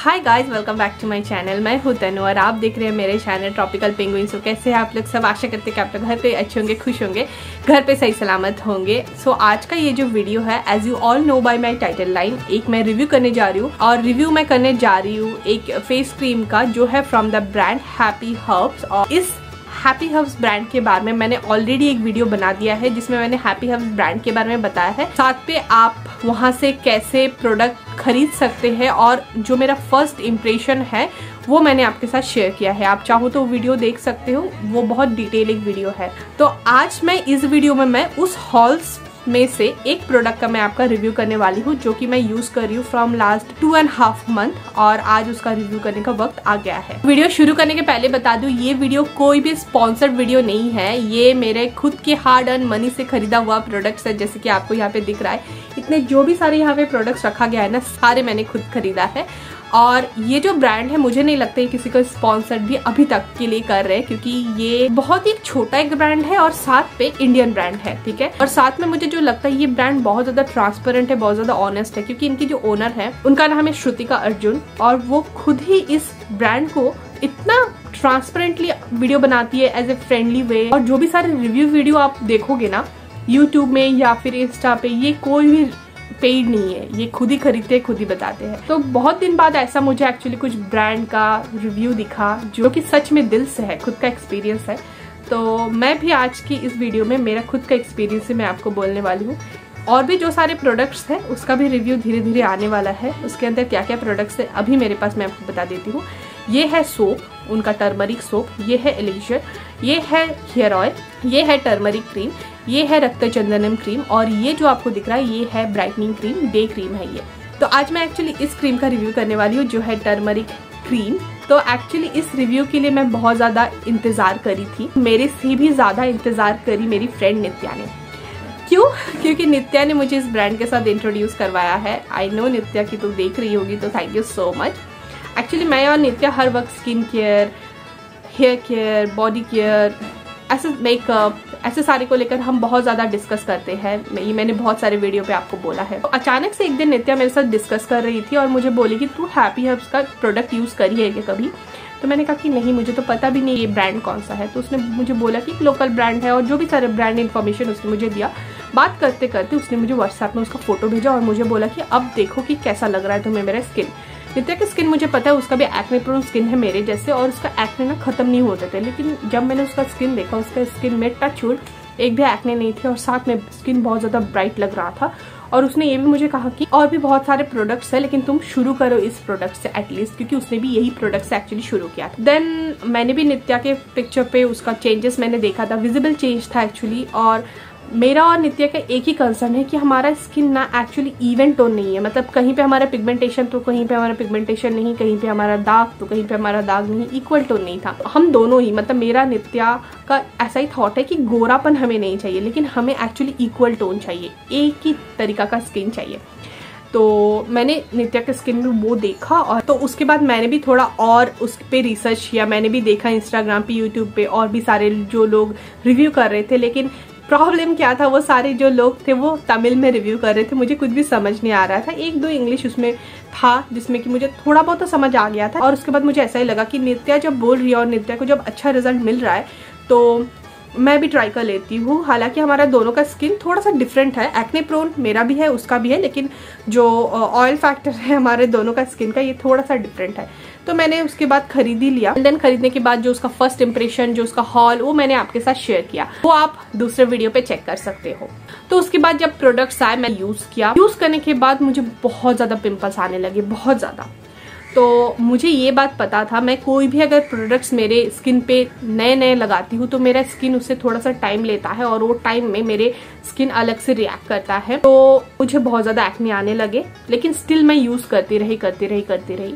Hi guys welcome back to my channel मैं हूँ तनु और आप देख रहे हैं मेरे चैनल ट्रॉपिकल पेंगुइन सो कैसे हैं आप लोग सब? आशा करते हैं कि आप लोग घर पे अच्छे होंगे खुश होंगे घर पे सही सलामत होंगे. सो so, आज का ये जो वीडियो है as you all know by my title line एक मैं रिव्यू करने जा रही हूँ और रिव्यू मैं करने जा रही हूँ एक फेस क्रीम का जो है from the brand happy herbs और इस हैप्पी हर्ब्स ब्रांड के बारे में मैंने ऑलरेडी एक वीडियो बना दिया है जिसमें मैंने हैप्पी हब्स ब्रांड के बारे में बताया है. साथ पे आप वहाँ से कैसे प्रोडक्ट खरीद सकते हैं और जो मेरा फ़र्स्ट इम्प्रेशन है, वो मैंने आपके साथ शेयर किया है। आप चाहो तो वीडियो देख सकते हो, वो बहुत डिटेलिंग वीडियो है। तो आज मैं इस वीडियो में, मैं उस हॉल्स में से एक प्रोडक्ट का मैं आपका रिव्यू करने वाली हूँ, जो कि मैं यूज़ कर रही हूँ from last two and half month और आज उसका रिव्यू करने का वक्त आ गया है। वीडियो शुरू करने के पहले बता दू, ये वीडियो कोई भी स्पॉन्सर्ड वीडियो नहीं है। ये मेरे खुद के हार्ड अर्न मनी से खरीदा हुआ प्रोडक्ट्स है, जैसे कि आपको यहाँ पे दिख रहा है। इतने जो भी सारे यहाँ पे प्रोडक्ट्स रखा गया है ना, सारे मैंने खुद खरीदा है। और ये जो ब्रांड है, मुझे नहीं लगता है किसी को स्पॉन्सर्ड भी अभी तक के लिए कर रहे हैं, क्योंकि ये बहुत ही छोटा एक ब्रांड है और साथ पे इंडियन ब्रांड है, ठीक है? और साथ में मुझे जो लगता है ये ब्रांड बहुत ज़्यादा ट्रांसपेरेंट है, बहुत ज़्यादा ऑनेस्ट है, क्योंकि इनकी जो ओनर है, उनका नाम है श्रुतिका अर्जुन, और वो खुद ही इस ब्रांड को इतना ट्रांसपेरेंटली वीडियो बनाती है एज ए फ्रेंडली वे और जो भी सारे रिव्यू वीडियो आप देखोगे ना यूट्यूब में या फिर इंस्टा पे, ये कोई भी पेड नहीं है। ये खुद ही खरीदते हैं खुद ही बताते हैं। तो बहुत दिन बाद ऐसा मुझे एक्चुअली कुछ ब्रांड का रिव्यू दिखा, जो कि सच में दिल से है, खुद का एक्सपीरियंस है। तो मैं भी आज की इस वीडियो में, मेरा खुद का एक्सपीरियंस ही मैं आपको बोलने वाली हूँ। और भी जो सारे प्रोडक्ट्स हैं, उसका भी रिव्यू धीरे धीरे आने वाला है। उसके अंदर क्या क्या प्रोडक्ट्स है, अभी मेरे पास मैं आपको बता देती हूँ। ये है सोप उनका टर्मरिक सोप ये है एलिशर ये है हेयर ऑयल ये है टर्मरिक क्रीम ये है रक्त चंदनम क्रीम और ये जो आपको दिख रहा है, ये है ब्राइटनिंग क्रीम डे क्रीम है ये। तो आज मैं एक्चुअली इस क्रीम का रिव्यू करने वाली हूँ, जो है टर्मरिक क्रीम तो एक्चुअली इस रिव्यू के लिए मैं बहुत ज़्यादा इंतज़ार करी थी। मेरे से भी ज़्यादा इंतज़ार करी मेरी फ्रेंड नित्या ने। क्यों? क्योंकि नित्या ने मुझे इस ब्रांड के साथ इंट्रोड्यूस करवाया है। आई नो नित्या की तू देख रही होगी तो thank you so much actually मैं और नित्या हर वक्त skin care hair care body care ऐसे मेकअप ऐसे सारे को लेकर हम बहुत ज़्यादा डिस्कस करते हैं। ये मैंने बहुत सारे वीडियो पे आपको बोला है। तो अचानक से एक दिन नित्या मेरे साथ डिस्कस कर रही थी और मुझे बोली कि, तू हैप्पी हर्ब्स का प्रोडक्ट यूज़ करी है क्या कभी? तो मैंने कहा कि, नहीं, मुझे तो पता भी नहीं ये ब्रांड कौन सा है। तो उसने मुझे बोला कि लोकल ब्रांड है और जो भी सारे ब्रांड इन्फॉर्मेशन उसने मुझे दिया। बात करते करते उसने मुझे व्हाट्सएप में उसका फ़ोटो भेजा और मुझे बोला कि, अब देखो कि कैसा लग रहा है तुम्हें मेरा स्किन नित्या की स्किन मुझे पता है, उसका भी एक्ने प्रोन स्किन है मेरे जैसे और उसका एक्ने ना खत्म नहीं होते थे लेकिन जब मैंने उसका स्किन देखा, उसका स्किन में टच वुड एक भी एक्ने नहीं थे और साथ में स्किन बहुत ज़्यादा ब्राइट लग रहा था। और उसने ये भी मुझे कहा कि और भी बहुत सारे प्रोडक्ट्स है, लेकिन तुम शुरू करो इस प्रोडक्ट से एटलीस्ट क्योंकि उसने भी यही प्रोडक्ट एक्चुअली शुरू किया था। देन मैंने भी नित्या के पिक्चर पे उसका चेंजेस मैंने देखा था विजिबल चेंज था एक्चुअली और मेरा और नित्य का एक ही कंसर्न है कि हमारा स्किन ना एक्चुअली इवन टोन नहीं है। मतलब कहीं पे हमारा पिगमेंटेशन तो कहीं पे हमारा पिगमेंटेशन नहीं, कहीं पे हमारा दाग तो कहीं पे हमारा दाग नहीं इक्वल टोन नहीं था। हम दोनों ही मतलब मेरा, नित्या का ऐसा ही थॉट है कि गोरापन हमें नहीं चाहिए, लेकिन हमें एक्चुअली इक्वल टोन चाहिए। एक ही तरीका का स्किन चाहिए। तो मैंने नित्या के स्किन में वो देखा और तो उसके बाद मैंने भी थोड़ा और उस पर रिसर्च किया। मैंने भी देखा इंस्टाग्राम पे यूट्यूब पे और भी सारे जो लोग रिव्यू कर रहे थे, लेकिन प्रॉब्लम क्या था, वो सारे जो लोग थे वो तमिल में रिव्यू कर रहे थे, मुझे कुछ भी समझ नहीं आ रहा था। एक दो इंग्लिश उसमें था, जिसमें कि मुझे थोड़ा बहुत तो समझ आ गया था, और उसके बाद मुझे ऐसा ही लगा कि नित्या जब बोल रही है और नित्या को जब अच्छा रिज़ल्ट मिल रहा है तो मैं भी ट्राई कर लेती हूँ। हालाँकि हमारा दोनों का स्किन थोड़ा सा डिफरेंट है। एक्ने प्रोन मेरा भी है, उसका भी है, लेकिन जो ऑयल फैक्टर है हमारे दोनों का स्किन का, ये थोड़ा सा डिफरेंट है। तो मैंने उसके बाद खरीद ही लिया। देन खरीदने के बाद जो उसका फ़र्स्ट इंप्रेशन जो उसका हॉल वो मैंने आपके साथ शेयर किया। वो आप दूसरे वीडियो पे चेक कर सकते हो। तो उसके बाद जब प्रोडक्ट्स आए, मैं यूज़ किया। यूज़ करने के बाद मुझे बहुत ज़्यादा पिम्पल्स आने लगे, बहुत ज़्यादा। तो मुझे ये बात पता था, मैं कोई भी अगर प्रोडक्ट्स मेरे स्किन पे नए नए लगाती हूँ तो मेरा स्किन उससे थोड़ा सा टाइम लेता है और वो टाइम में मेरे स्किन अलग से रिएक्ट करता है। तो मुझे बहुत ज़्यादा एक्ने आने लगे, लेकिन स्टिल मैं यूज़ करती रही करती रही करती रही।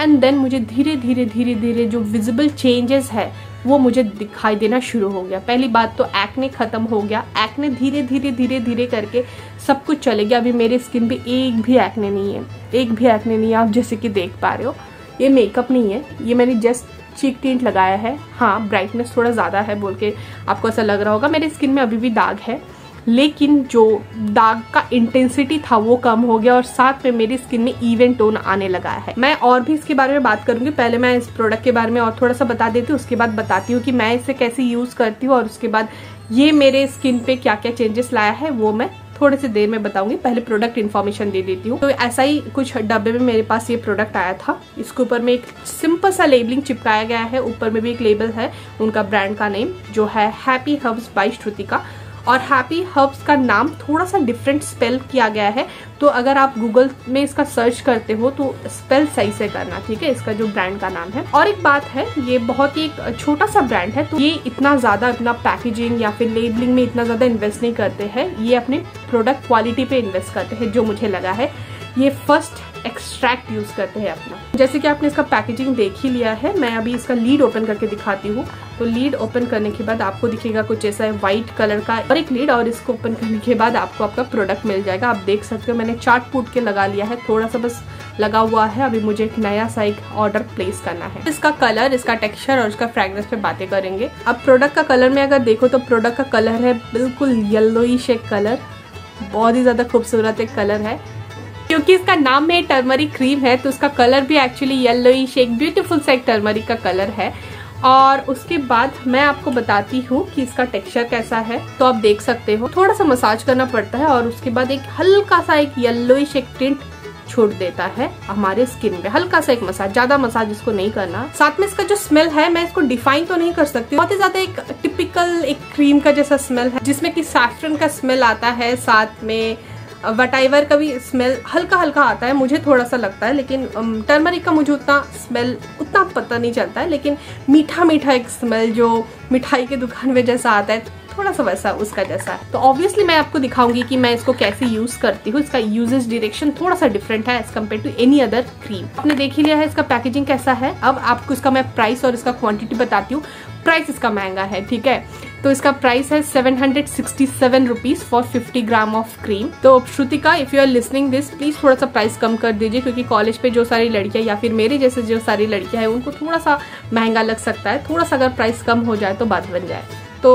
एंड देन मुझे धीरे धीरे धीरे धीरे जो विजिबल चेंजेस है, वो मुझे दिखाई देना शुरू हो गया। पहली बात तो एक्ने खत्म हो गया। एक्ने धीरे धीरे धीरे धीरे करके सब कुछ चले गया। अभी मेरे स्किन पे एक भी एक्ने नहीं है। एक भी एक्ने नहीं है, आप जैसे कि देख पा रहे हो। ये मेकअप नहीं है। ये मैंने जस्ट चीक टिंट लगाया है। हाँ ब्राइटनेस थोड़ा ज़्यादा है बोल के आपको ऐसा लग रहा होगा। मेरे स्किन में अभी भी दाग है। लेकिन जो दाग का इंटेंसिटी था वो कम हो गया और साथ में मेरी स्किन में इवन टोन आने लगा है। मैं और भी इसके बारे में बात करूँगी। पहले मैं इस प्रोडक्ट के बारे में और थोड़ा सा बता देती हूँ, उसके बाद बताती हूँ कि मैं इसे कैसे यूज़ करती हूँ और उसके बाद ये मेरे स्किन पे क्या क्या चेंजेस लाया है, वो मैं थोड़े से देर में बताऊँगी। पहले प्रोडक्ट इन्फॉर्मेशन दे देती हूँ। तो ऐसा ही कुछ डब्बे में मेरे पास ये प्रोडक्ट आया था। इसके ऊपर में एक सिंपल सा लेबलिंग चिपकाया गया है। ऊपर में भी एक लेबल है, उनका ब्रांड का नेम जो है हैप्पी हर्ब्स बाई श्रुतिका और हैप्पी हर्ब्स का नाम थोड़ा सा डिफरेंट स्पेल किया गया है। तो अगर आप गूगल में इसका सर्च करते हो तो स्पेल सही से करना, ठीक है? इसका जो ब्रांड का नाम है। और एक बात है, ये बहुत ही एक छोटा सा ब्रांड है तो ये इतना ज़्यादा अपना पैकेजिंग या फिर लेबलिंग में इतना ज़्यादा इन्वेस्ट नहीं करते हैं। ये अपने प्रोडक्ट क्वालिटी पे इन्वेस्ट करते हैं, जो मुझे लगा है। ये फ़र्स्ट एक्सट्रैक्ट यूज़ करते हैं अपना। जैसे कि आपने इसका पैकेजिंग देख ही लिया है, मैं अभी इसका लीड ओपन करके दिखाती हूँ। तो लीड ओपन करने के बाद आपको दिखेगा कुछ ऐसा है व्हाइट कलर का और एक लीड और इसको ओपन करने के बाद आपको आपका प्रोडक्ट मिल जाएगा। आप देख सकते हो मैंने चार्ट फूट के लगा लिया है थोड़ा सा बस लगा हुआ है। अभी मुझे एक नया सा एक ऑर्डर प्लेस करना है। इसका कलर इसका टेक्सचर और इसका फ्रेग्रेंस पे बातें करेंगे। अब प्रोडक्ट का कलर में अगर देखो तो प्रोडक्ट का कलर है बिल्कुल येलोइश एक कलर बहुत ही ज़्यादा खूबसूरत एक कलर है। क्योंकि इसका नाम में टर्मरिक क्रीम है तो उसका कलर भी एक्चुअली येलोइश एक ब्यूटीफुल सा एक टर्मरिक का कलर है। और उसके बाद मैं आपको बताती हूँ कि इसका टेक्सचर कैसा है तो आप देख सकते हो। थोड़ा सा मसाज करना पड़ता है और उसके बाद एक हल्का सा एक येलोइश एक टिंट छोड़ देता है हमारे स्किन पे हल्का सा एक मसाज ज़्यादा मसाज इसको नहीं करना। साथ में इसका जो स्मेल है, मैं इसको डिफाइन तो नहीं कर सकती बहुत ही ज़्यादा एक टिपिकल एक क्रीम का जैसा स्मेल है, जिसमें कि सैफरन का स्मेल आता है साथ में। वटाइवर का भी स्मेल हल्का हल्का आता है, मुझे थोड़ा सा लगता है, लेकिन टर्मरिक का मुझे उतना स्मेल उतना पता नहीं चलता है, लेकिन मीठा मीठा एक स्मेल जो मिठाई के दुकान में जैसा आता है थोड़ा सा वैसा उसका जैसा है। तो ऑब्वियसली मैं आपको दिखाऊँगी कि मैं इसको कैसे यूज़ करती हूँ, इसका यूजेज डायरेक्शन थोड़ा सा डिफरेंट है as compare to any other cream आपने देख ही लिया है इसका पैकेजिंग कैसा है। अब आपको इसका मैं प्राइस और इसका क्वांटिटी बताती हूँ। प्राइस इसका महँगा है, ठीक है? तो इसका प्राइस है seven hundred sixty seven rupees for fifty gram of cream. तो Shrutika if you are listening this please थोड़ा सा प्राइस कम कर दीजिए, क्योंकि कॉलेज पे जो सारी लड़कियाँ या फिर मेरे जैसे जो सारी लड़कियाँ हैं, उनको थोड़ा सा महँगा लग सकता है। थोड़ा सा अगर प्राइस कम हो जाए तो बात बन जाए। तो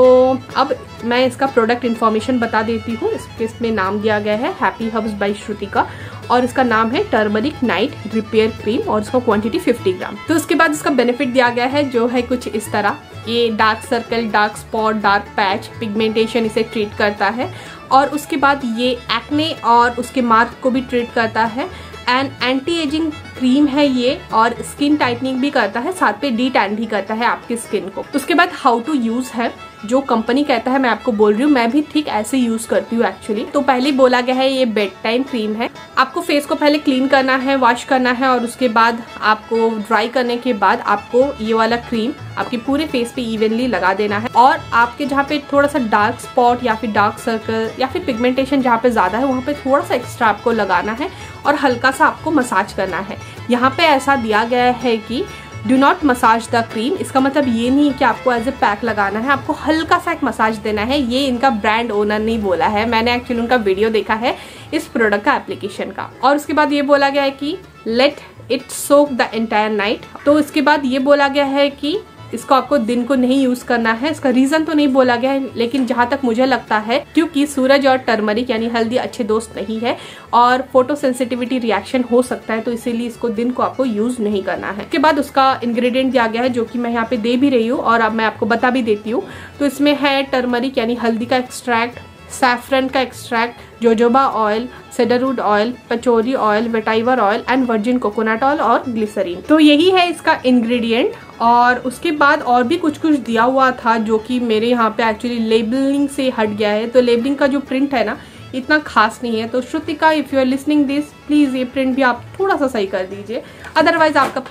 अब मैं इसका प्रोडक्ट इन्फॉर्मेशन बता देती हूँ। इसमें नाम दिया गया है हैप्पी हब्स बाई श्रुतिका। और इसका नाम है टर्मरिक नाइट रिपेयर क्रीम और इसका क्वांटिटी 50 ग्राम। तो उसके बाद इसका बेनिफिट दिया गया है, जो है कुछ इस तरह। ये dark circle dark spot dark patch pigmentation इसे ट्रीट करता है। और उसके बाद ये एक्ने और उसके मार्क को भी ट्रीट करता है। एंड एंटी एजिंग क्रीम है ये, और स्किन टाइटनिंग भी करता है, साथ पे डी टैन भी करता है आपकी स्किन को। उसके बाद हाउ टू यूज़ है। जो कंपनी कहता है, मैं आपको बोल रही हूँ, मैं भी ठीक ऐसे यूज़ करती हूँ एक्चुअली तो पहले बोला गया है, ये बेड टाइम क्रीम है। आपको फेस को पहले क्लीन करना है वॉश करना है और उसके बाद आपको ड्राई करने के बाद आपको ये वाला क्रीम आपके पूरे फेस पे इवनली लगा देना है। और आपके जहाँ पे थोड़ा सा डार्क स्पॉट या फिर डार्क सर्कल या फिर पिगमेंटेशन जहाँ पे ज़्यादा है, वहाँ पे थोड़ा सा एक्स्ट्रा आपको लगाना है और हल्का सा आपको मसाज करना है। यहाँ पे ऐसा दिया गया है कि do not massage the cream इसका मतलब ये नहीं कि आपको एज ए पैक लगाना है, आपको हल्का सा एक मसाज देना है। ये इनका ब्रांड ओनर नहीं बोला है। मैंने एक्चुअली उनका वीडियो देखा है इस प्रोडक्ट का एप्लीकेशन का। और उसके बाद ये बोला गया है कि let it soak the entire night तो इसके बाद ये बोला गया है कि इसको आपको दिन को नहीं यूज़ करना है। इसका रीजन तो नहीं बोला गया है, लेकिन जहाँ तक मुझे लगता है, क्योंकि सूरज और टर्मरिक यानी हल्दी, अच्छे दोस्त नहीं है और फ़ोटो सेंसिटिविटी रिएक्शन हो सकता है तो इसीलिए इसको दिन को आपको यूज़ नहीं करना है। उसके बाद उसका इंग्रेडिएंट दिया गया है, जो कि मैं यहाँ पे दे भी रही हूँ और अब मैं आपको बता भी देती हूँ। तो इसमें है टर्मरिक यानी हल्दी का एक्सट्रैक्ट सैफरन का extract jojoba oil cedarwood oil patchouli oil vetiver oil and virgin coconut oil और ग्लिसरीन तो यही है इसका इंग्रेडिएंट और उसके बाद और भी कुछ कुछ दिया हुआ था जो कि मेरे यहाँ पे एक्चुअली लेबलिंग से हट गया है। तो लेबलिंग का जो प्रिंट है ना, इतना खास नहीं है। तो Shrutika if you are listening this please ये प्रिंट भी आप थोड़ा सा सही कर दीजिए। अदरवाइज़ आपका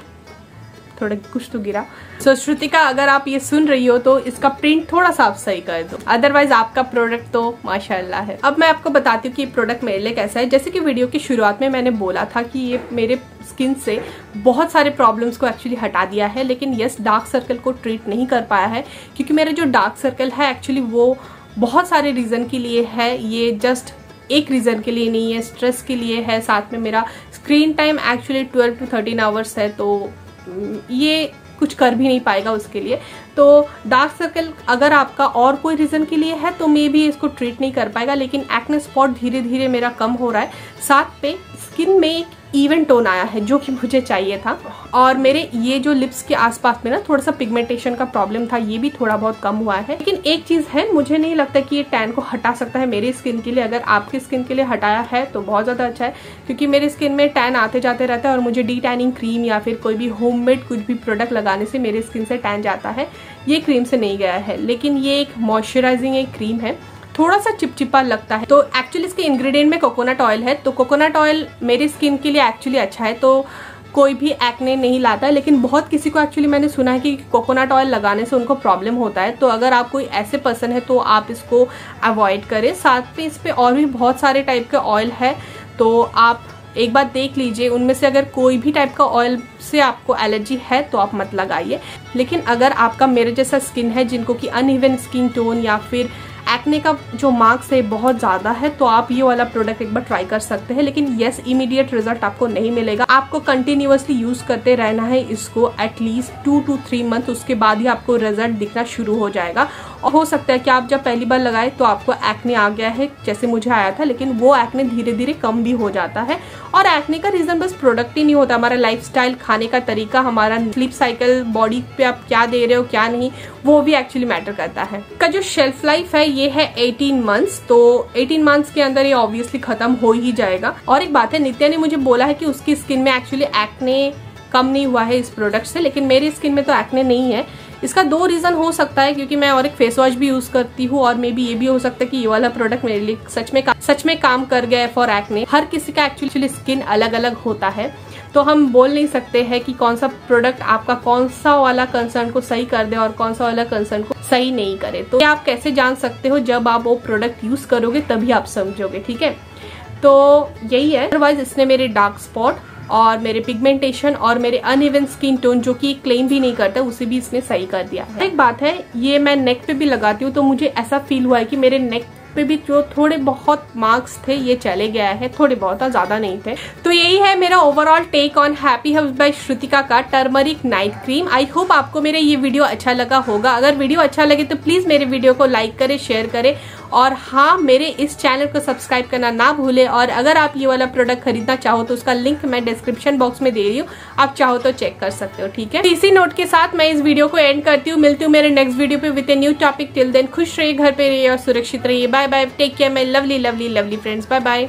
थोड़ा कुछ तो गिरा। सो so, श्रुतिका अगर आप ये सुन रही हो तो इसका प्रिंट थोड़ा सा आप सही कर दो। अदरवाइज़ आपका प्रोडक्ट तो माशाल्लाह है। अब मैं आपको बताती हूँ कि ये प्रोडक्ट मेरे लिए कैसा है। जैसे कि वीडियो की शुरुआत में मैंने बोला था कि ये मेरे स्किन से बहुत सारे प्रॉब्लम्स को एक्चुअली हटा दिया है लेकिन यस डार्क सर्कल को ट्रीट नहीं कर पाया है क्योंकि मेरा जो डार्क सर्कल है एक्चुअली वो बहुत सारे रीजन के लिए है। ये जस्ट एक रीजन के लिए नहीं है स्ट्रेस के लिए है। साथ में मेरा screen time actually twelve to thirteen hours है तो ये कुछ कर भी नहीं पाएगा उसके लिए। तो डार्क सर्कल अगर आपका और कोई रीजन के लिए है तो मे भी इसको ट्रीट नहीं कर पाएगा, लेकिन एक्ने स्पॉट धीरे धीरे मेरा कम हो रहा है। साथ पे स्किन में एक इवन टोन आया है, जो कि मुझे चाहिए था। और मेरे ये जो लिप्स के आसपास में ना थोड़ा सा पिगमेंटेशन का प्रॉब्लम था, ये भी थोड़ा बहुत कम हुआ है। लेकिन एक चीज़ है, मुझे नहीं लगता कि ये टैन को हटा सकता है मेरी स्किन के लिए। अगर आपकी स्किन के लिए हटाया है तो बहुत ज़्यादा अच्छा है, क्योंकि मेरी स्किन में टैन आते जाते रहता है और मुझे डी टैनिंग क्रीम या फिर कोई भी होममेड कुछ भी प्रोडक्ट लगाने से मेरी स्किन से टैन जाता है। ये क्रीम से नहीं गया है, लेकिन ये एक मॉइस्चराइजिंग एक क्रीम है। थोड़ा सा चिपचिपा लगता है। तो एक्चुअली इसके इंग्रेडिएंट में कोकोनट ऑयल है। तो कोकोनट ऑयल मेरी स्किन के लिए एक्चुअली अच्छा है। तो कोई भी एक्ने नहीं लाता है। लेकिन बहुत किसी को एक्चुअली मैंने सुना है कि कोकोनट ऑयल लगाने से उनको प्रॉब्लम होता है। तो अगर आप कोई ऐसे पर्सन है तो आप इसको अवॉइड करें। साथ में इस पर और भी बहुत सारे टाइप के ऑयल है। तो आप एक बार देख लीजिए। उनमें से अगर कोई भी टाइप का ऑयल से आपको एलर्जी है तो आप मत लगाइए। लेकिन अगर आपका मेरे जैसा स्किन है जिनको कि अनइवन स्किन टोन या फिर एक्ने का जो मार्क्स है बहुत ज़्यादा है तो आप ये वाला प्रोडक्ट एक बार ट्राई कर सकते हैं, लेकिन येस इमीडिएट रिज़ल्ट आपको नहीं मिलेगा। आपको कंटिन्यूसली यूज़ करते रहना है इसको at least two to three month उसके बाद ही आपको रिज़ल्ट दिखना शुरू हो जाएगा। और हो सकता है कि आप जब पहली बार लगाए तो आपको एक्ने आ गया है, जैसे मुझे आया था, लेकिन वो एक्ने धीरे धीरे कम भी हो जाता है। और एक्ने का रीजन बस प्रोडक्ट ही नहीं होता। हमारा लाइफ खाने का तरीका, हमारा स्लीप साइकिल बॉडी पे आप क्या दे रहे हो, क्या नहीं, वो भी एक्चुअली मैटर करता है। का जो शेल्फ लाइफ है, ये है 18 मंथ्स तो 18 मंथ्स के अंदर ये ऑब्वियसली खत्म हो ही जाएगा। और एक बात है, नित्या ने मुझे बोला है कि उसकी स्किन में एक्चुअली एक्ने कम नहीं हुआ है इस प्रोडक्ट से, लेकिन मेरी स्किन में तो एक्ने नहीं है। इसका दो रीजन हो सकता है, क्योंकि मैं और एक फेस वॉश भी यूज़ करती हूँ, और मे बी ये भी हो सकता है कि ये वाला प्रोडक्ट मेरे लिए सच में सच में काम कर गया है फॉर एक्ने हर किसी का एक्चुअली स्किन अलग अलग होता है तो हम बोल नहीं सकते हैं कि कौन सा प्रोडक्ट आपका कौन सा वाला कंसर्न को सही कर दे और कौन सा वाला कंसर्न को सही नहीं करे. तो आप कैसे जान सकते हो? जब आप वो प्रोडक्ट यूज़ करोगे, तभी आप समझोगे, ठीक है? तो यही है. अदरवाइज़ इसने मेरे डार्क स्पॉट और मेरे पिगमेंटेशन और मेरे अनइवन स्किन टोन जो कि क्लेम भी नहीं करता, उसे भी इसने सही कर दिया है। एक बात है, ये मैं नेक पे भी लगाती हूँ तो मुझे ऐसा फील हुआ है कि मेरे नेक पे भी जो थोड़े बहुत मार्क्स थे, ये चले गया है, थोड़े बहुत ज़्यादा नहीं थे। तो यही है मेरा overall take on Happy House by Shrutika का turmeric night cream I hope आपको मेरा ये वीडियो अच्छा लगा होगा। अगर वीडियो अच्छा लगे तो प्लीज़ मेरे वीडियो को लाइक करे शेयर करें और हाँ मेरे इस चैनल को सब्सक्राइब करना ना भूले और अगर आप ये वाला प्रोडक्ट खरीदना चाहो तो उसका लिंक मैं डिस्क्रिप्शन बॉक्स में दे रही हूँ। आप चाहो तो चेक कर सकते हो, ठीक है? इसी नोट के साथ मैं इस वीडियो को एंड करती हूँ। मिलती हूँ मेरे नेक्स्ट वीडियो पे with a new topic till then खुश रहिए, घर पे रहिए और सुरक्षित रहिए। Bye bye take care my lovely lovely lovely friends bye bye